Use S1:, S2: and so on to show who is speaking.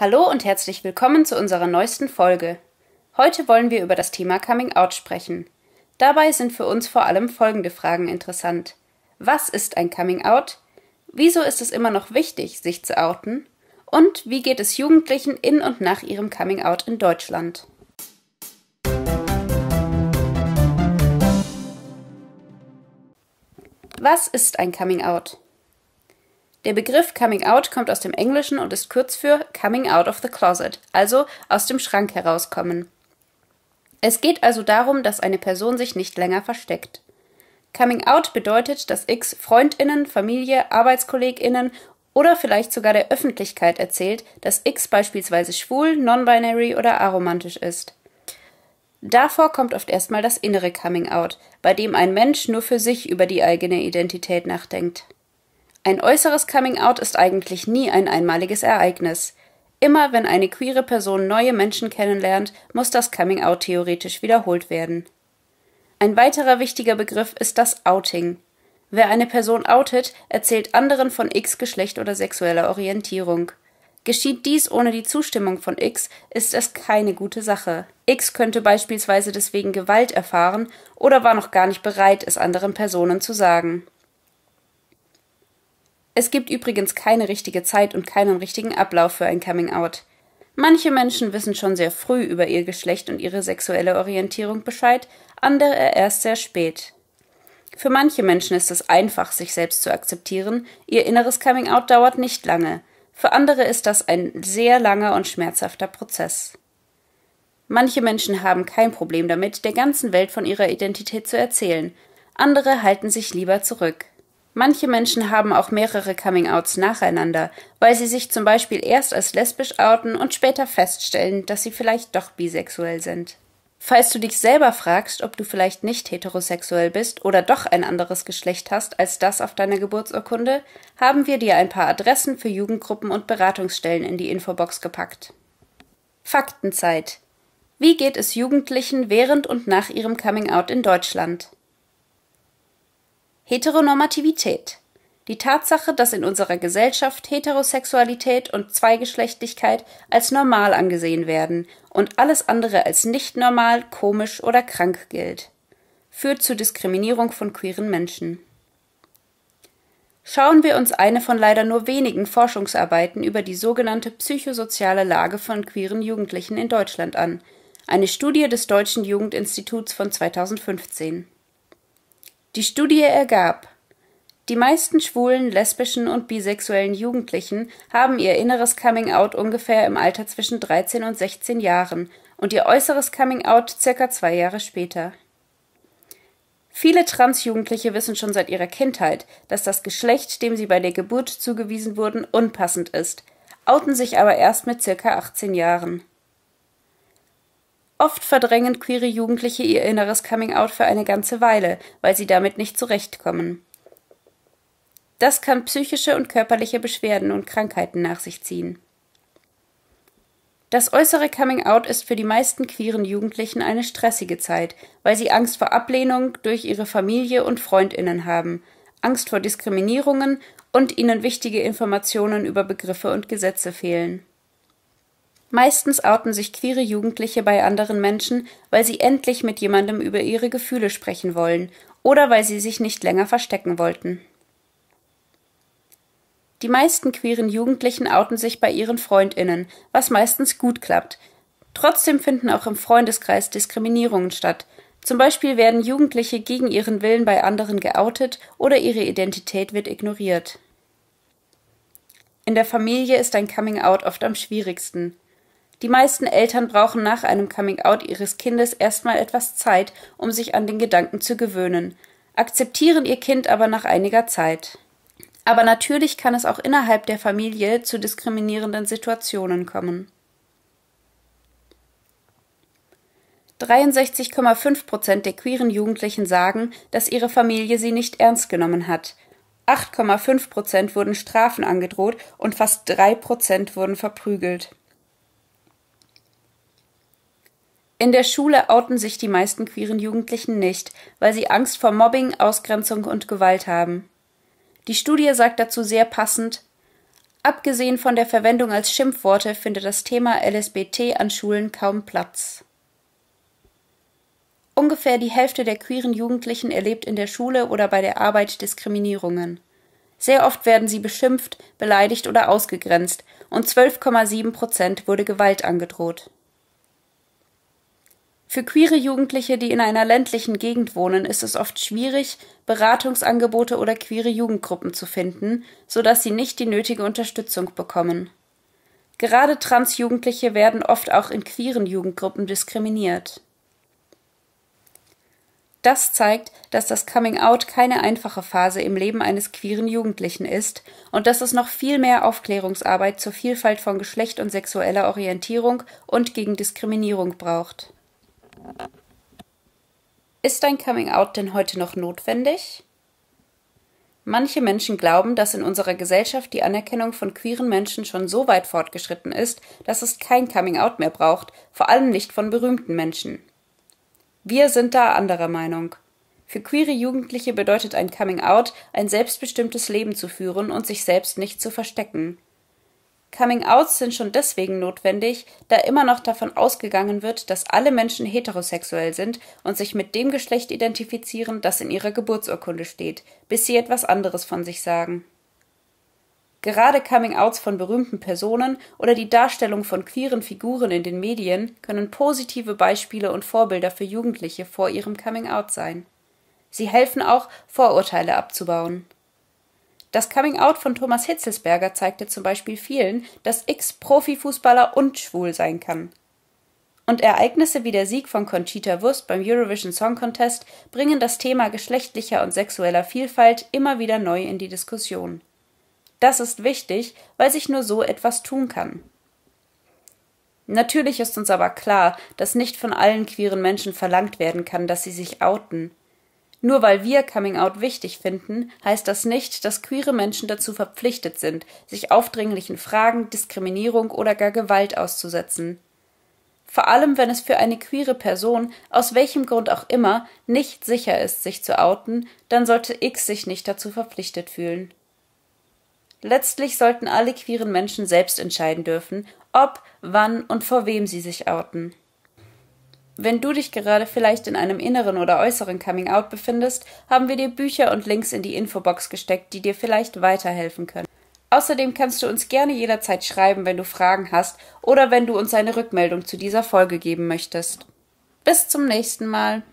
S1: Hallo und herzlich willkommen zu unserer neuesten Folge. Heute wollen wir über das Thema Coming Out sprechen. Dabei sind für uns vor allem folgende Fragen interessant. Was ist ein Coming Out? Wieso ist es immer noch wichtig, sich zu outen? Und wie geht es Jugendlichen in und nach ihrem Coming Out in Deutschland? Was ist ein Coming Out? Der Begriff Coming Out kommt aus dem Englischen und ist kurz für Coming Out of the Closet, also aus dem Schrank herauskommen. Es geht also darum, dass eine Person sich nicht länger versteckt. Coming Out bedeutet, dass X Freundinnen, Familie, Arbeitskolleginnen oder vielleicht sogar der Öffentlichkeit erzählt, dass X beispielsweise schwul, non-binary oder aromantisch ist. Davor kommt oft erstmal das innere Coming Out, bei dem ein Mensch nur für sich über die eigene Identität nachdenkt. Ein äußeres Coming-out ist eigentlich nie ein einmaliges Ereignis. Immer wenn eine queere Person neue Menschen kennenlernt, muss das Coming-out theoretisch wiederholt werden. Ein weiterer wichtiger Begriff ist das Outing. Wer eine Person outet, erzählt anderen von X Geschlecht oder sexueller Orientierung. Geschieht dies ohne die Zustimmung von X, ist es keine gute Sache. X könnte beispielsweise deswegen Gewalt erfahren oder war noch gar nicht bereit, es anderen Personen zu sagen. Es gibt übrigens keine richtige Zeit und keinen richtigen Ablauf für ein Coming Out. Manche Menschen wissen schon sehr früh über ihr Geschlecht und ihre sexuelle Orientierung Bescheid, andere erst sehr spät. Für manche Menschen ist es einfach, sich selbst zu akzeptieren, ihr inneres Coming Out dauert nicht lange, für andere ist das ein sehr langer und schmerzhafter Prozess. Manche Menschen haben kein Problem damit, der ganzen Welt von ihrer Identität zu erzählen, andere halten sich lieber zurück. Manche Menschen haben auch mehrere Coming-outs nacheinander, weil sie sich zum Beispiel erst als lesbisch outen und später feststellen, dass sie vielleicht doch bisexuell sind. Falls du dich selber fragst, ob du vielleicht nicht heterosexuell bist oder doch ein anderes Geschlecht hast als das auf deiner Geburtsurkunde, haben wir dir ein paar Adressen für Jugendgruppen und Beratungsstellen in die Infobox gepackt. Faktenzeit. Wie geht es Jugendlichen während und nach ihrem Coming-out in Deutschland? Heteronormativität. Die Tatsache, dass in unserer Gesellschaft Heterosexualität und Zweigeschlechtlichkeit als normal angesehen werden und alles andere als nicht normal, komisch oder krank gilt, führt zur Diskriminierung von queeren Menschen. Schauen wir uns eine von leider nur wenigen Forschungsarbeiten über die sogenannte psychosoziale Lage von queeren Jugendlichen in Deutschland an, eine Studie des Deutschen Jugendinstituts von 2015. Die Studie ergab, die meisten schwulen, lesbischen und bisexuellen Jugendlichen haben ihr inneres Coming-out ungefähr im Alter zwischen 13 und 16 Jahren und ihr äußeres Coming-out circa zwei Jahre später. Viele Transjugendliche wissen schon seit ihrer Kindheit, dass das Geschlecht, dem sie bei der Geburt zugewiesen wurden, unpassend ist, outen sich aber erst mit circa 18 Jahren. Oft verdrängen queere Jugendliche ihr inneres Coming-out für eine ganze Weile, weil sie damit nicht zurechtkommen. Das kann psychische und körperliche Beschwerden und Krankheiten nach sich ziehen. Das äußere Coming-out ist für die meisten queeren Jugendlichen eine stressige Zeit, weil sie Angst vor Ablehnung durch ihre Familie und Freundinnen haben, Angst vor Diskriminierungen und ihnen wichtige Informationen über Begriffe und Gesetze fehlen. Meistens outen sich queere Jugendliche bei anderen Menschen, weil sie endlich mit jemandem über ihre Gefühle sprechen wollen oder weil sie sich nicht länger verstecken wollten. Die meisten queeren Jugendlichen outen sich bei ihren Freundinnen, was meistens gut klappt. Trotzdem finden auch im Freundeskreis Diskriminierungen statt. Zum Beispiel werden Jugendliche gegen ihren Willen bei anderen geoutet oder ihre Identität wird ignoriert. In der Familie ist ein Coming Out oft am schwierigsten. Die meisten Eltern brauchen nach einem Coming-out ihres Kindes erstmal etwas Zeit, um sich an den Gedanken zu gewöhnen, akzeptieren ihr Kind aber nach einiger Zeit. Aber natürlich kann es auch innerhalb der Familie zu diskriminierenden Situationen kommen. 63,5 Prozent der queeren Jugendlichen sagen, dass ihre Familie sie nicht ernst genommen hat. 8,5 Prozent wurden Strafen angedroht und fast drei Prozent wurden verprügelt. In der Schule outen sich die meisten queeren Jugendlichen nicht, weil sie Angst vor Mobbing, Ausgrenzung und Gewalt haben. Die Studie sagt dazu sehr passend Abgesehen von der Verwendung als Schimpfworte findet das Thema LSBT an Schulen kaum Platz. Ungefähr die Hälfte der queeren Jugendlichen erlebt in der Schule oder bei der Arbeit Diskriminierungen. Sehr oft werden sie beschimpft, beleidigt oder ausgegrenzt, und 12,7 Prozent wurde Gewalt angedroht. Für queere Jugendliche, die in einer ländlichen Gegend wohnen, ist es oft schwierig, Beratungsangebote oder queere Jugendgruppen zu finden, so dass sie nicht die nötige Unterstützung bekommen. Gerade Transjugendliche werden oft auch in queeren Jugendgruppen diskriminiert. Das zeigt, dass das Coming Out keine einfache Phase im Leben eines queeren Jugendlichen ist und dass es noch viel mehr Aufklärungsarbeit zur Vielfalt von Geschlecht und sexueller Orientierung und gegen Diskriminierung braucht. Ist ein Coming-out denn heute noch notwendig? Manche Menschen glauben, dass in unserer Gesellschaft die Anerkennung von queeren Menschen schon so weit fortgeschritten ist, dass es kein Coming-out mehr braucht, vor allem nicht von berühmten Menschen. Wir sind da anderer Meinung. Für queere Jugendliche bedeutet ein Coming-out, ein selbstbestimmtes Leben zu führen und sich selbst nicht zu verstecken. Coming-outs sind schon deswegen notwendig, da immer noch davon ausgegangen wird, dass alle Menschen heterosexuell sind und sich mit dem Geschlecht identifizieren, das in ihrer Geburtsurkunde steht, bis sie etwas anderes von sich sagen. Gerade Coming-outs von berühmten Personen oder die Darstellung von queeren Figuren in den Medien können positive Beispiele und Vorbilder für Jugendliche vor ihrem Coming-out sein. Sie helfen auch, Vorurteile abzubauen. Das Coming-out von Thomas Hitzelsberger zeigte zum Beispiel vielen, dass X Profifußballer und schwul sein kann. Und Ereignisse wie der Sieg von Conchita Wurst beim Eurovision Song Contest bringen das Thema geschlechtlicher und sexueller Vielfalt immer wieder neu in die Diskussion. Das ist wichtig, weil sich nur so etwas tun kann. Natürlich ist uns aber klar, dass nicht von allen queeren Menschen verlangt werden kann, dass sie sich outen. Nur weil wir Coming Out wichtig finden, heißt das nicht, dass queere Menschen dazu verpflichtet sind, sich aufdringlichen Fragen, Diskriminierung oder gar Gewalt auszusetzen. Vor allem, wenn es für eine queere Person, aus welchem Grund auch immer, nicht sicher ist, sich zu outen, dann sollte X sich nicht dazu verpflichtet fühlen. Letztlich sollten alle queeren Menschen selbst entscheiden dürfen, ob, wann und vor wem sie sich outen. Wenn du dich gerade vielleicht in einem inneren oder äußeren Coming-out befindest, haben wir dir Bücher und Links in die Infobox gesteckt, die dir vielleicht weiterhelfen können. Außerdem kannst du uns gerne jederzeit schreiben, wenn du Fragen hast oder wenn du uns eine Rückmeldung zu dieser Folge geben möchtest. Bis zum nächsten Mal.